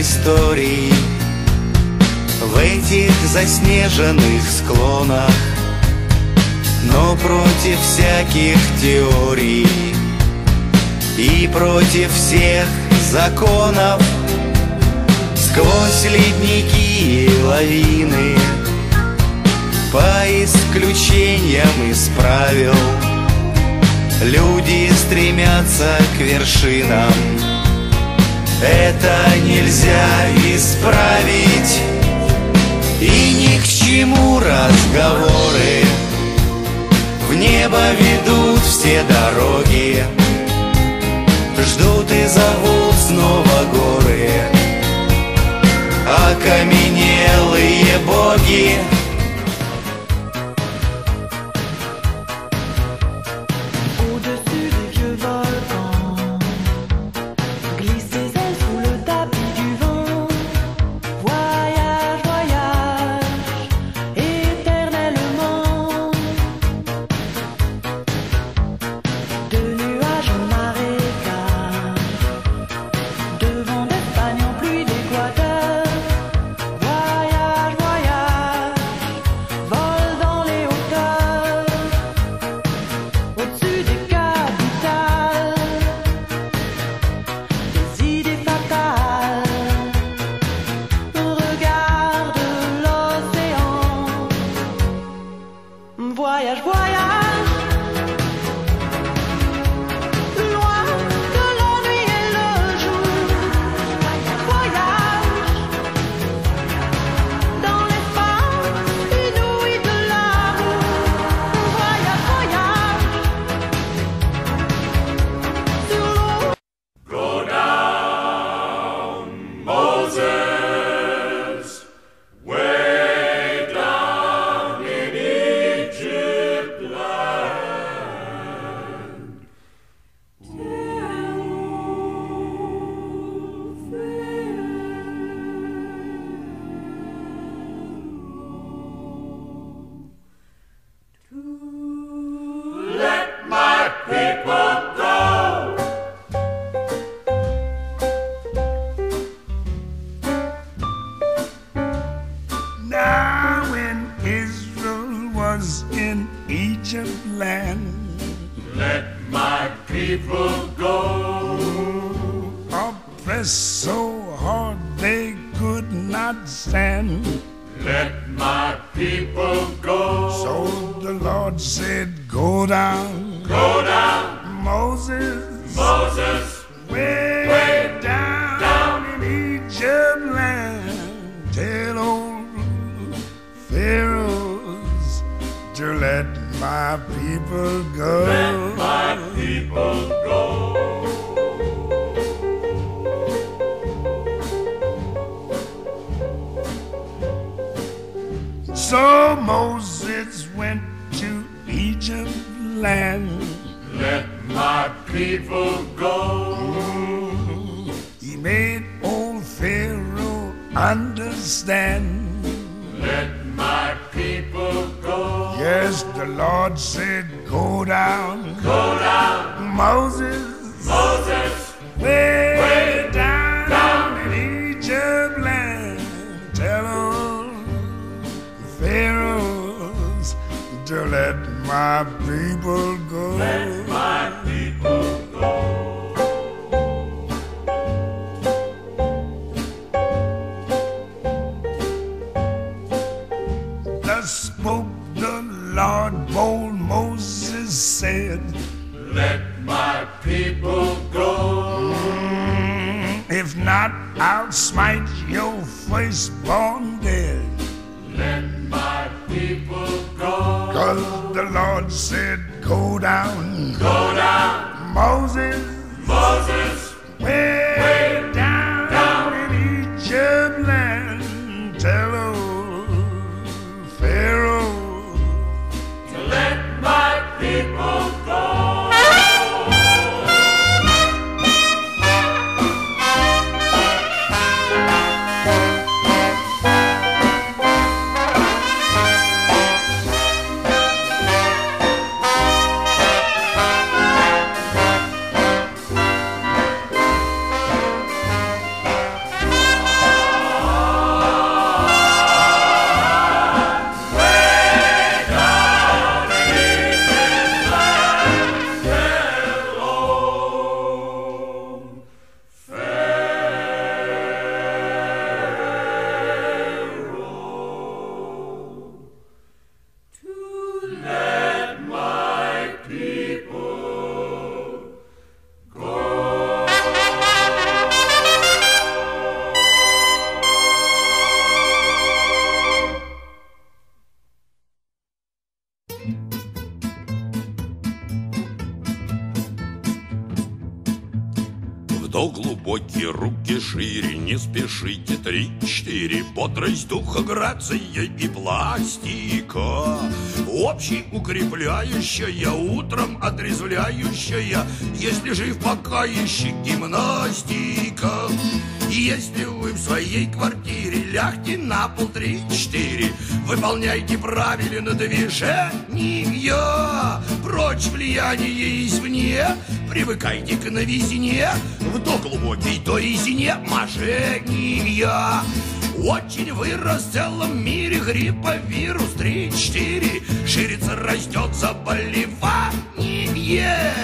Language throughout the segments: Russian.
историй В этих заснеженных склонах Но против всяких теорий И против всех законов. Сквозь ледники и лавины По исключениям из правил Люди стремятся к вершинам Это нельзя исправить. И ни к чему разговоры. В небо ведут все дороги. Ждут и зовут снова горы. Окаменелые боги oppressed so hard they could not stand. Let my people go. So the Lord said, Go down, Go down, Moses, Moses, way, Way down, down. in Egypt land. Tell old Pharaohs to let my people go. Land. Let my people go. He made old Pharaoh understand. Let my people go. Yes, the Lord said, Go down, Go down, Moses, Moses, spoke the Lord, bold Moses said, Let my people go. Mm, if not, I'll smite your firstborn dead. Let my people go. Cause the Lord said, Go down, Go down, Moses, Moses, Way руки шире, не спешите. Три-четыре, бодрость духа, грация и пластика. Общий укрепляющая, утром отрезвляющая. Если жив пока еще гимнастика. Если вы в своей квартире лягте на пол. Три-четыре Выполняйте правильно движения Прочь влияние извне Привыкайте к новизне В до глубокий, то резине мошенния очень вырос в целом мире грипповирус 3-4 Ширится, растет заболевание.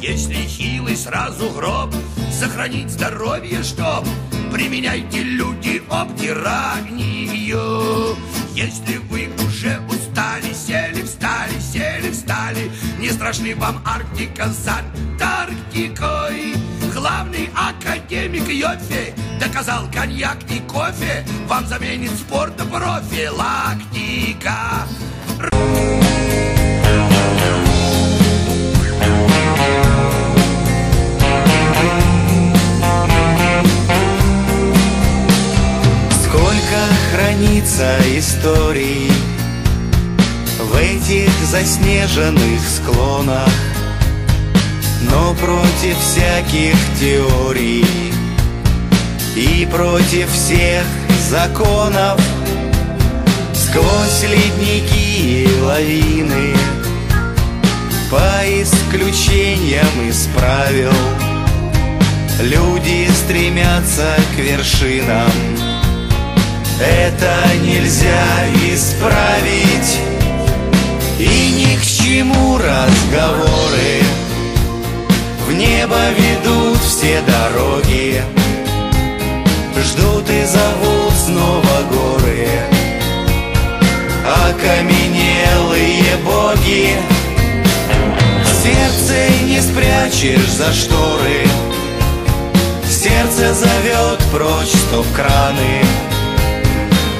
Если хилый, сразу гроб Сохранить здоровье, чтоб Применяйте люди обтиранию Если вы уже устали, сели, встали, сели, встали. Не страшны вам Арктика с Антарктикой. Главный академик Йофи доказал коньяк и кофе. Вам заменит спорта профилактика Сколько хранится историй этих заснеженных склонах Но против всяких теорий И против всех законов. Сквозь ледники и лавины По исключениям из правил Люди стремятся к вершинам. Это нельзя исправить И ни к чему разговоры. В небо ведут все дороги. Ждут и зовут снова горы. Окаменелые боги. Сердце не спрячешь за шторы. Сердце зовет прочь стоп-краны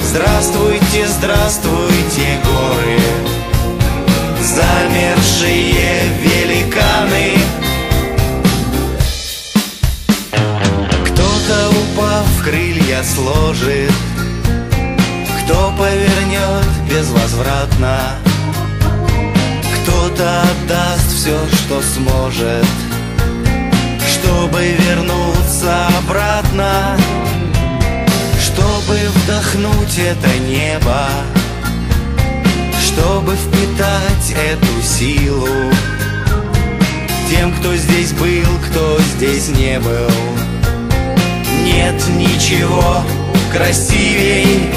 Здравствуйте, здравствуйте, горы Замершие великаны. Кто-то, упав, крылья сложит. Кто повернет безвозвратно. Кто-то отдаст все, что сможет Чтобы вернуться обратно. Чтобы вдохнуть это небо Чтобы впитать эту силу. Тем, кто здесь был, кто здесь не был. Нет ничего красивей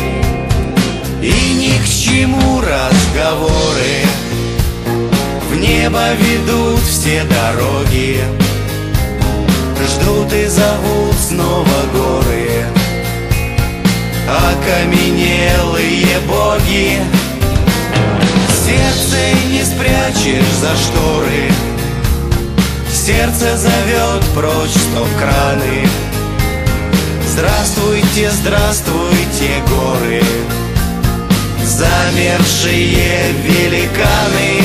И ни к чему разговоры. В небо ведут все дороги Ждут и зовут снова горы. Окаменелые боги Сердце не спрячешь за шторы. Сердце зовет прочь стоп-краны Здравствуйте, здравствуйте, горы. Замершие великаны